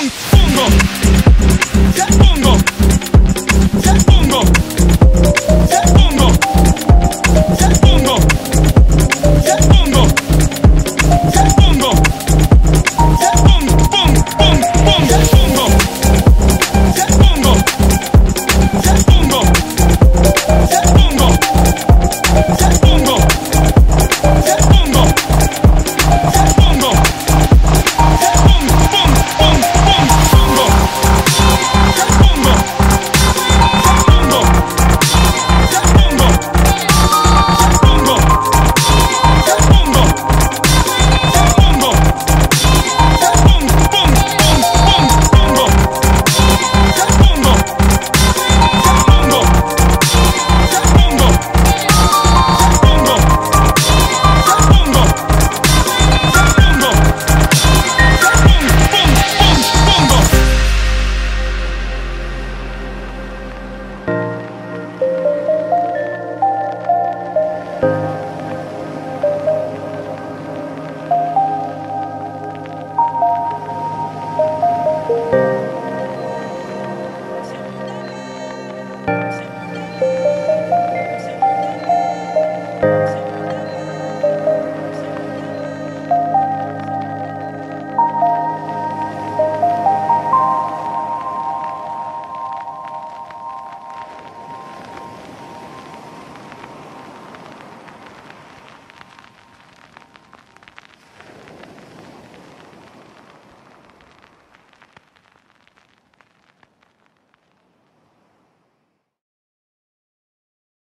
Boom.